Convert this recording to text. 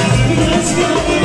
Let's go.